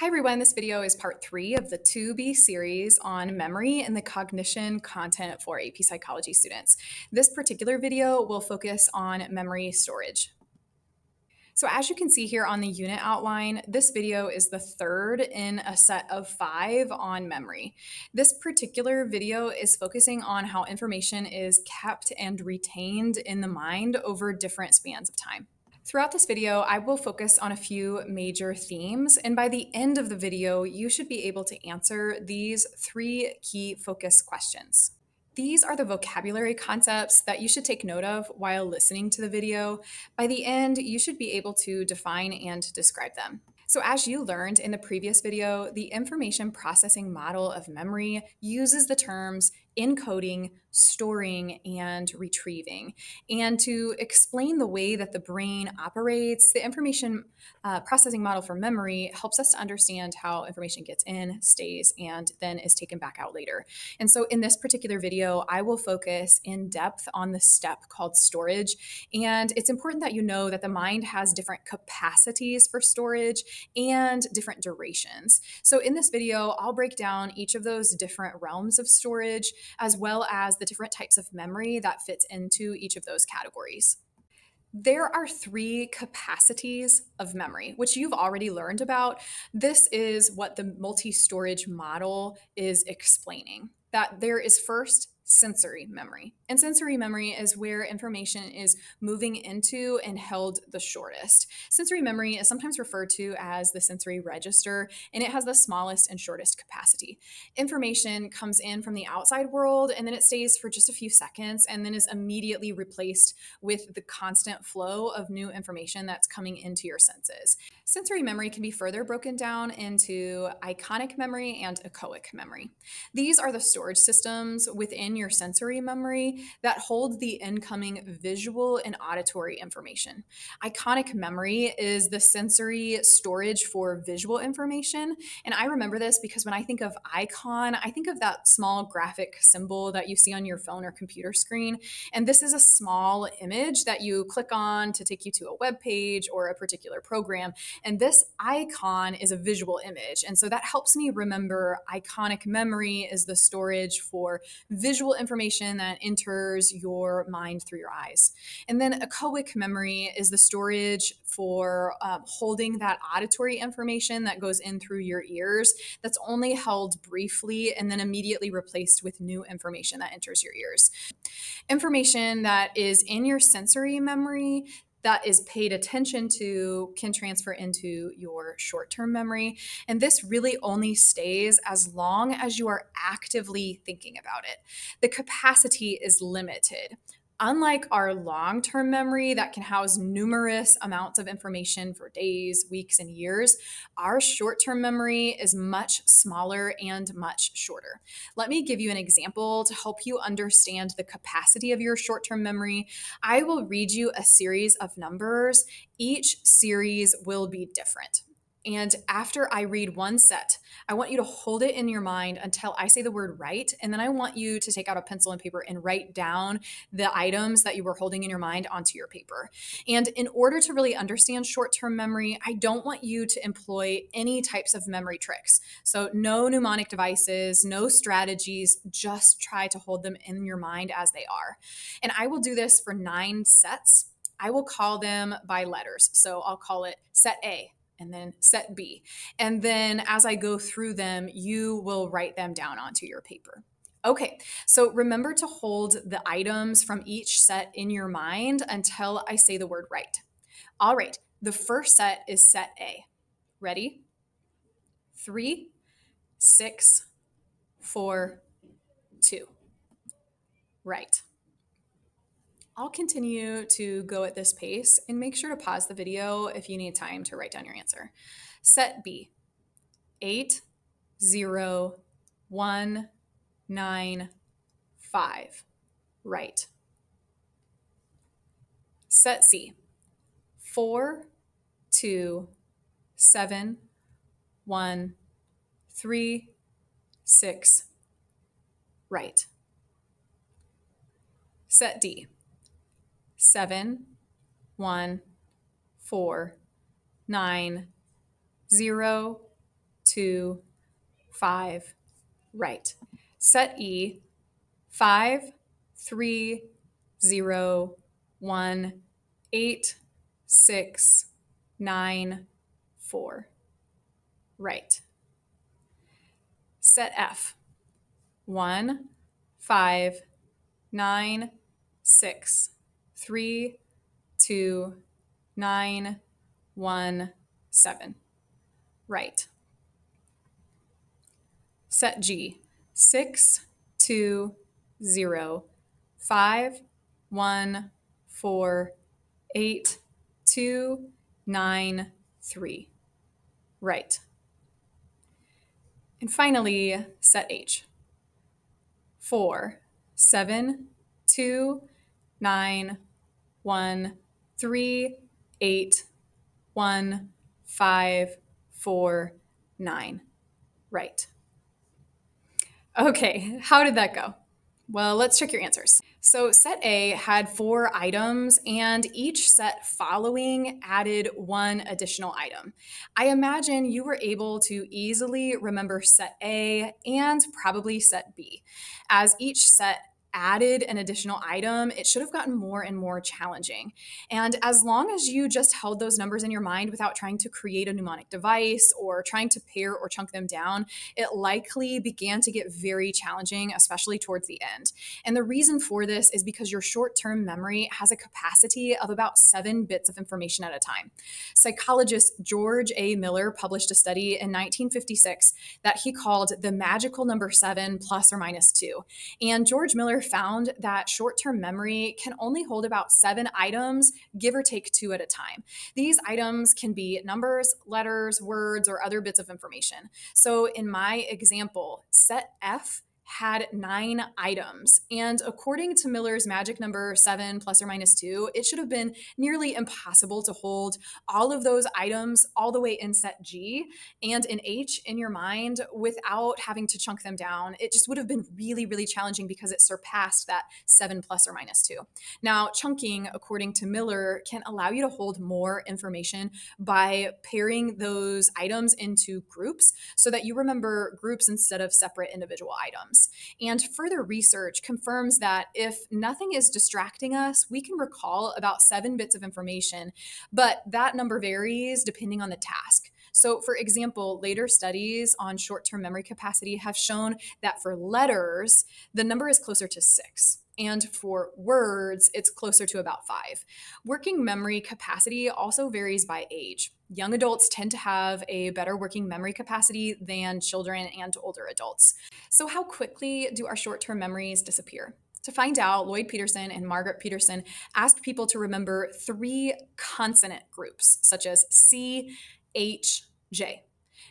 Hi everyone, this video is part three of the 2B series on memory and the cognition content for AP Psychology students. This particular video will focus on memory storage. So as you can see here on the unit outline, this video is the third in a set of five on memory. This particular video is focusing on how information is kept and retained in the mind over different spans of time. Throughout this video, I will focus on a few major themes, and by the end of the video, you should be able to answer these three key focus questions. These are the vocabulary concepts that you should take note of while listening to the video. By the end, you should be able to define and describe them. So as you learned in the previous video, the information processing model of memory uses the terms encoding, storing, and retrieving. And to explain the way that the brain operates, the information uh, processing model for memory helps us to understand how information gets in, stays, and then is taken back out later. And so in this particular video, I will focus in depth on the step called storage. And it's important that you know that the mind has different capacities for storage and different durations. So in this video, I'll break down each of those different realms of storage as well as the different types of memory that fits into each of those categories. There are three capacities of memory, which you've already learned about. This is what the multi storage model is explaining that there is first sensory memory. And sensory memory is where information is moving into and held the shortest. Sensory memory is sometimes referred to as the sensory register, and it has the smallest and shortest capacity. Information comes in from the outside world, and then it stays for just a few seconds, and then is immediately replaced with the constant flow of new information that's coming into your senses. Sensory memory can be further broken down into iconic memory and echoic memory. These are the storage systems within your sensory memory that hold the incoming visual and auditory information. Iconic memory is the sensory storage for visual information. And I remember this because when I think of icon, I think of that small graphic symbol that you see on your phone or computer screen. And this is a small image that you click on to take you to a web page or a particular program. And this icon is a visual image. And so that helps me remember iconic memory is the storage for visual visual information that enters your mind through your eyes. And then echoic memory is the storage for um, holding that auditory information that goes in through your ears that's only held briefly and then immediately replaced with new information that enters your ears. Information that is in your sensory memory that is paid attention to can transfer into your short term memory. And this really only stays as long as you are actively thinking about it. The capacity is limited. Unlike our long term memory that can house numerous amounts of information for days, weeks, and years, our short term memory is much smaller and much shorter. Let me give you an example to help you understand the capacity of your short term memory. I will read you a series of numbers. Each series will be different. And after I read one set, I want you to hold it in your mind until I say the word write. And then I want you to take out a pencil and paper and write down the items that you were holding in your mind onto your paper. And in order to really understand short term memory, I don't want you to employ any types of memory tricks. So, no mnemonic devices, no strategies, just try to hold them in your mind as they are. And I will do this for nine sets. I will call them by letters. So I'll call it set A, and then set B. And then as I go through them, you will write them down onto your paper. Okay, so remember to hold the items from each set in your mind until I say the word write. All right, the first set is set A. Ready? Three, six, four, two. Right. I'll continue to go at this pace and make sure to pause the video if you need time to write down your answer. Set B, eight, zero, one, nine, five. Right. Set C, four, two, seven, one, three, six. Right. Set D, seven, one, four, nine, zero, two, five, right. Set E, five, three, zero, one, eight, six, nine, four, right. Set F, one, five, nine, six, three, two, nine, one, seven. Right. Set G, six, two, zero, five, one, four, eight, two, nine, three. Right. And finally, set H. Four, seven, two, nine, one, three, eight, one, five, four, nine. Right. Okay, how did that go? Well, let's check your answers. So, set A had four items, and each set following added one additional item. I imagine you were able to easily remember set A and probably set B, as each set added an additional item, it should have gotten more and more challenging. And as long as you just held those numbers in your mind without trying to create a mnemonic device or trying to pair or chunk them down, it likely began to get very challenging, especially towards the end. And the reason for this is because your short term memory has a capacity of about seven bits of information at a time. Psychologist George A. Miller published a study in 1956 that he called the magical number seven plus or minus two. And George Miller found that short term memory can only hold about seven items, give or take two at a time. These items can be numbers, letters, words, or other bits of information. So in my example, set F had nine items. And according to Miller's magic number seven plus or minus two, it should have been nearly impossible to hold all of those items all the way in set G and in H in your mind without having to chunk them down. It just would have been really, really challenging because it surpassed that seven plus or minus two. Now, chunking, according to Miller, can allow you to hold more information by pairing those items into groups so that you remember groups instead of separate individual items. And further research confirms that if nothing is distracting us, we can recall about seven bits of information, but that number varies depending on the task. So, for example, later studies on short term memory capacity have shown that for letters, the number is closer to six. And for words, it's closer to about five. Working memory capacity also varies by age. Young adults tend to have a better working memory capacity than children and older adults. So, how quickly do our short term memories disappear? To find out, Lloyd Peterson and Margaret Peterson asked people to remember three consonant groups, such as C, H, J.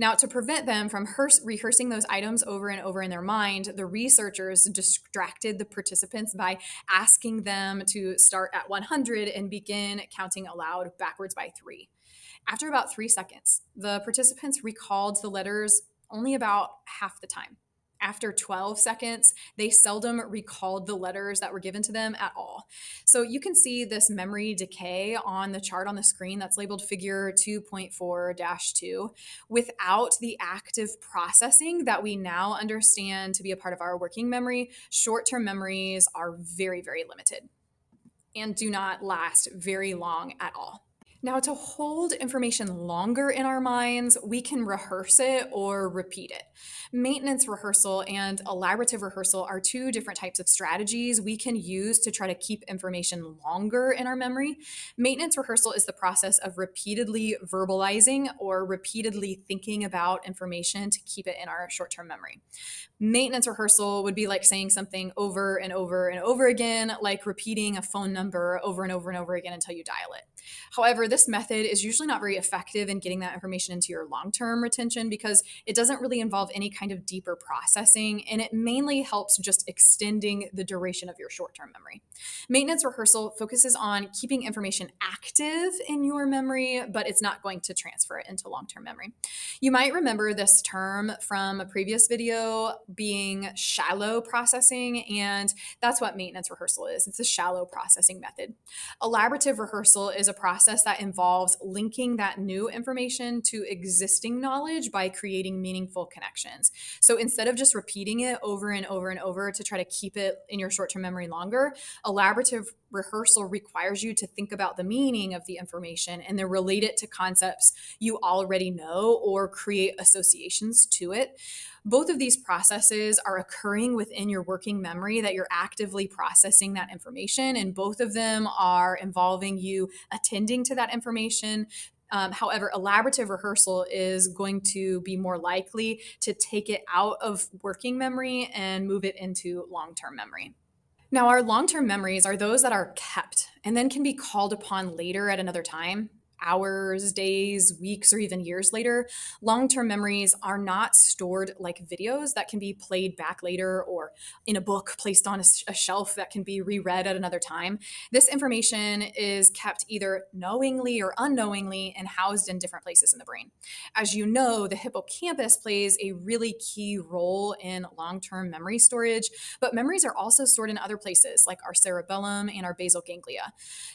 Now, to prevent them from rehearsing those items over and over in their mind, the researchers distracted the participants by asking them to start at 100 and begin counting aloud backwards by three. After about three seconds, the participants recalled the letters only about half the time after 12 seconds, they seldom recalled the letters that were given to them at all. So you can see this memory decay on the chart on the screen that's labeled figure 2.4 2 without the active processing that we now understand to be a part of our working memory. Short term memories are very, very limited and do not last very long at all. Now, to hold information longer in our minds, we can rehearse it or repeat it. Maintenance rehearsal and elaborative rehearsal are two different types of strategies we can use to try to keep information longer in our memory. Maintenance rehearsal is the process of repeatedly verbalizing or repeatedly thinking about information to keep it in our short term memory. Maintenance rehearsal would be like saying something over and over and over again, like repeating a phone number over and over and over again until you dial it. However, this method is usually not very effective in getting that information into your long term retention because it doesn't really involve any kind of deeper processing and it mainly helps just extending the duration of your short term memory. Maintenance rehearsal focuses on keeping information active in your memory, but it's not going to transfer it into long term memory. You might remember this term from a previous video being shallow processing, and that's what maintenance rehearsal is. It's a shallow processing method. Elaborative rehearsal is a process that involves linking that new information to existing knowledge by creating meaningful connections. So instead of just repeating it over and over and over to try to keep it in your short term memory longer, elaborative rehearsal requires you to think about the meaning of the information and then relate it to concepts you already know or create associations to it. Both of these processes are occurring within your working memory that you're actively processing that information, and both of them are involving you attending to that information, um, however, elaborative rehearsal is going to be more likely to take it out of working memory and move it into long term memory. Now, our long term memories are those that are kept and then can be called upon later at another time hours, days, weeks, or even years later. Long term memories are not stored like videos that can be played back later or in a book placed on a, a, shelf that can be reread at another time. This information is kept either knowingly or unknowingly and housed in different places in the brain. As you know, the hippocampus plays a really key role in long term memory storage, but memories are also stored in other places like our cerebellum and our basal ganglia.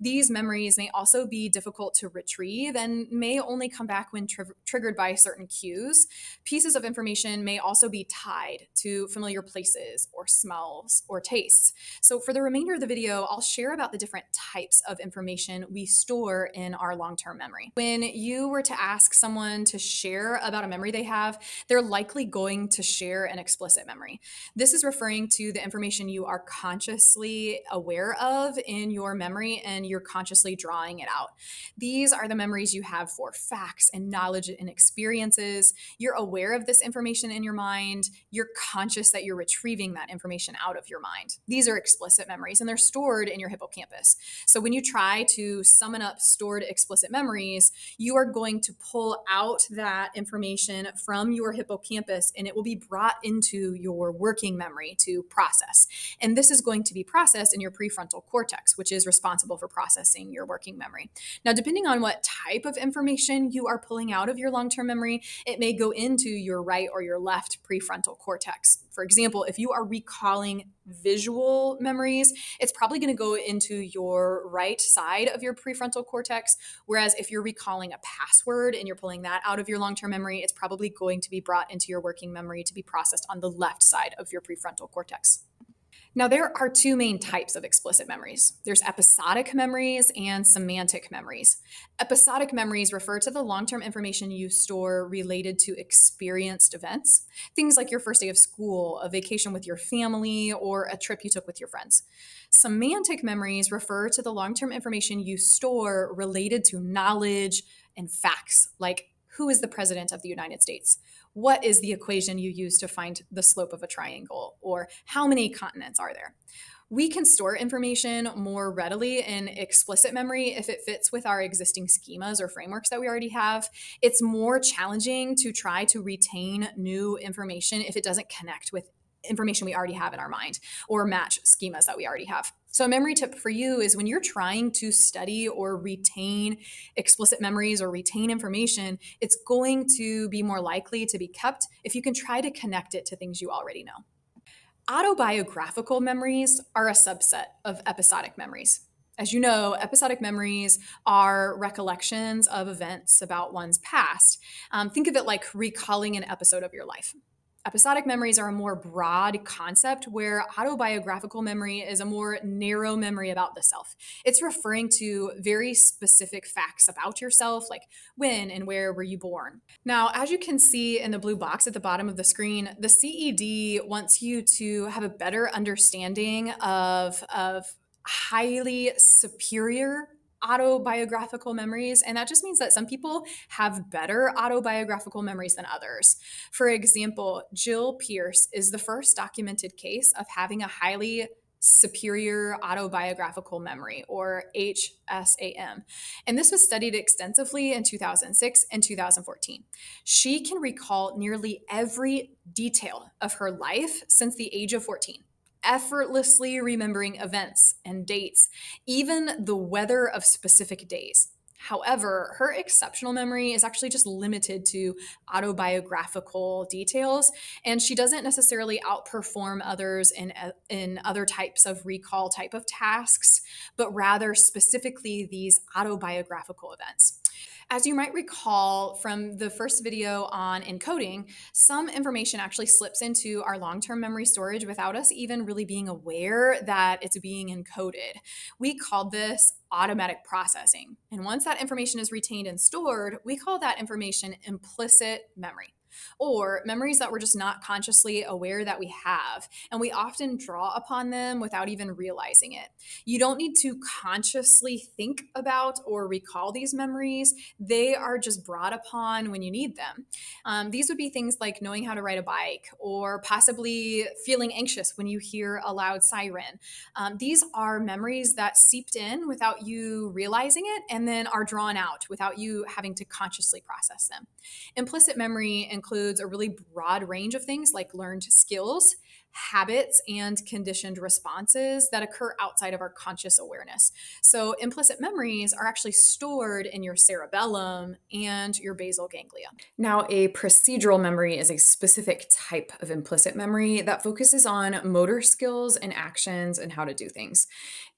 These memories may also be difficult to retrieve retrieve and may only come back when tr- triggered by certain cues. Pieces of information may also be tied to familiar places or smells or tastes. So, for the remainder of the video, I'll share about the different types of information we store in our long term memory. When you were to ask someone to share about a memory they have, they're likely going to share an explicit memory. This is referring to the information you are consciously aware of in your memory and you're consciously drawing it out. These are the memories you have for facts and knowledge and experiences. You're aware of this information in your mind. You're conscious that you're retrieving that information out of your mind. These are explicit memories and they're stored in your hippocampus. So when you try to summon up stored explicit memories, you are going to pull out that information from your hippocampus and it will be brought into your working memory to process. And this is going to be processed in your prefrontal cortex, which is responsible for processing your working memory. Now, depending on what what type of information you are pulling out of your long term memory, it may go into your right or your left prefrontal cortex. For example, if you are recalling visual memories, it's probably going to go into your right side of your prefrontal cortex. Whereas if you're recalling a password and you're pulling that out of your long term memory, it's probably going to be brought into your working memory to be processed on the left side of your prefrontal cortex. Now, there are two main types of explicit memories there's episodic memories and semantic memories. Episodic memories refer to the long term information you store related to experienced events, things like your first day of school, a vacation with your family, or a trip you took with your friends. Semantic memories refer to the long term information you store related to knowledge and facts, like who is the president of the United States? What is the equation you use to find the slope of a triangle or how many continents are there we can store information more readily in explicit memory if it fits with our existing schemas or frameworks that we already have. It's more challenging to try to retain new information if it doesn't connect with information we already have in our mind or match schemas that we already have. So, a memory tip for you is when you're trying to study or retain explicit memories or retain information, it's going to be more likely to be kept if you can try to connect it to things you already know. Autobiographical memories are a subset of episodic memories. As you know, episodic memories are recollections of events about one's past. Um, think of it like recalling an episode of your life. Episodic memories are a more broad concept, where autobiographical memory is a more narrow memory about the self. It's referring to very specific facts about yourself, like when and where were you born. Now, as you can see in the blue box at the bottom of the screen, the CED wants you to have a better understanding of, of highly superior autobiographical memories. And that just means that some people have better autobiographical memories than others. For example, Jill Price is the first documented case of having a highly superior autobiographical memory or HSAM. And this was studied extensively in 2006 and 2014. She can recall nearly every detail of her life since the age of 14 effortlessly remembering events and dates, even the weather of specific days. However, her exceptional memory is actually just limited to autobiographical details, and she doesn't necessarily outperform others in, uh, in other types of recall type of tasks, but rather specifically these autobiographical events. As you might recall from the first video on encoding, some information actually slips into our long term memory storage without us even really being aware that it's being encoded. We called this automatic processing. And once that information is retained and stored, we call that information implicit memory or memories that we're just not consciously aware that we have. And we often draw upon them without even realizing it. You don't need to consciously think about or recall these memories, they are just brought upon when you need them. Um, these would be things like knowing how to ride a bike or possibly feeling anxious when you hear a loud siren. Um, these are memories that seeped in without you realizing it and then are drawn out without you having to consciously process them. Implicit memory includes a really broad range of things like learned skills, habits, and conditioned responses that occur outside of our conscious awareness. So, implicit memories are actually stored in your cerebellum and your basal ganglia. Now, a procedural memory is a specific type of implicit memory that focuses on motor skills and actions and how to do things.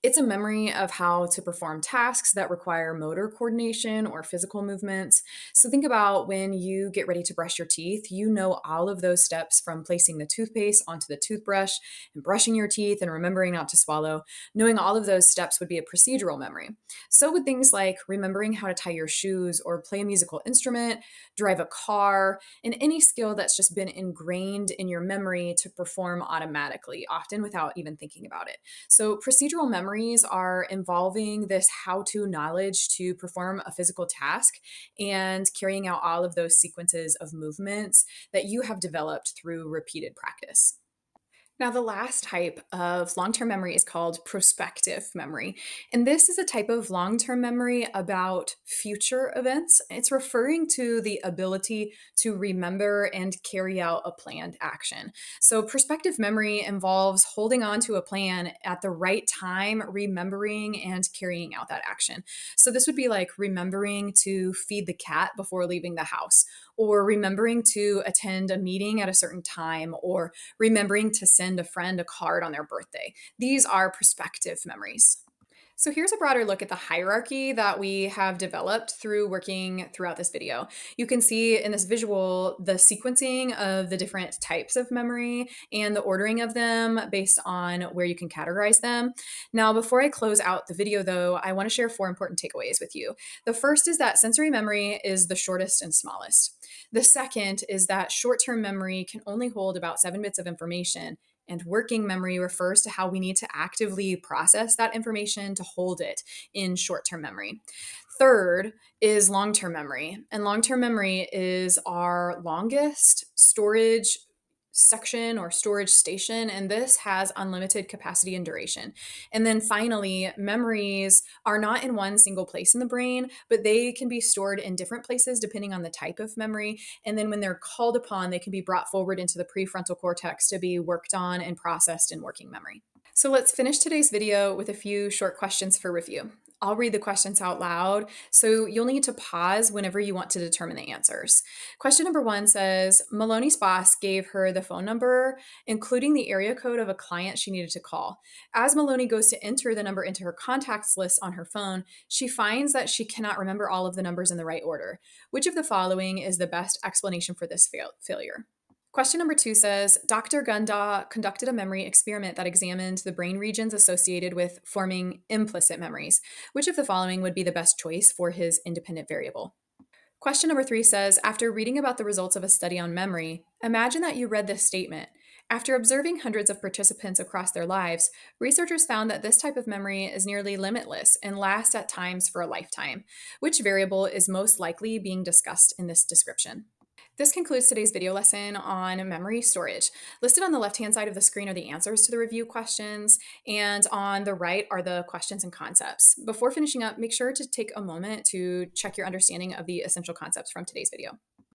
It's a memory of how to perform tasks that require motor coordination or physical movements. So think about when you get ready to brush your teeth, you know all of those steps from placing the toothpaste onto the toothbrush and brushing your teeth and remembering not to swallow. Knowing all of those steps would be a procedural memory. So would things like remembering how to tie your shoes or play a musical instrument, drive a car, and any skill that's just been ingrained in your memory to perform automatically, often without even thinking about it. So procedural memory are involving this how to knowledge to perform a physical task and carrying out all of those sequences of movements that you have developed through repeated practice. Now, the last type of long term memory is called prospective memory. And this is a type of long term memory about future events. It's referring to the ability to remember and carry out a planned action. So, prospective memory involves holding on to a plan at the right time, remembering and carrying out that action. So, this would be like remembering to feed the cat before leaving the house, or remembering to attend a meeting at a certain time, or remembering to send a friend a card on their birthday. These are prospective memories. So here's a broader look at the hierarchy that we have developed through working throughout this video. You can see in this visual the sequencing of the different types of memory and the ordering of them based on where you can categorize them. Now, before I close out the video though, I wanna share four important takeaways with you. The first is that sensory memory is the shortest and smallest. The second is that short-term memory can only hold about seven bits of information and working memory refers to how we need to actively process that information to hold it in short term memory. Third is long term memory. And long term memory is our longest storage section or storage station, and this has unlimited capacity and duration. And then finally, memories are not in one single place in the brain, but they can be stored in different places depending on the type of memory. And then when they're called upon, they can be brought forward into the prefrontal cortex to be worked on and processed in working memory. So let's finish today's video with a few short questions for review. I'll read the questions out loud, so you'll need to pause whenever you want to determine the answers. Question number one says Maloney's boss gave her the phone number, including the area code of a client she needed to call. As Maloney goes to enter the number into her contacts list on her phone, she finds that she cannot remember all of the numbers in the right order. Which of the following is the best explanation for this fail- failure? Question number two says Dr. Gunda conducted a memory experiment that examined the brain regions associated with forming implicit memories. Which of the following would be the best choice for his independent variable? Question number three says After reading about the results of a study on memory, imagine that you read this statement. After observing hundreds of participants across their lives, researchers found that this type of memory is nearly limitless and lasts at times for a lifetime. Which variable is most likely being discussed in this description? This concludes today's video lesson on memory storage. Listed on the left-hand side of the screen are the answers to the review questions, and on the right are the questions and concepts. Before finishing up, make sure to take a moment to check your understanding of the essential concepts from today's video.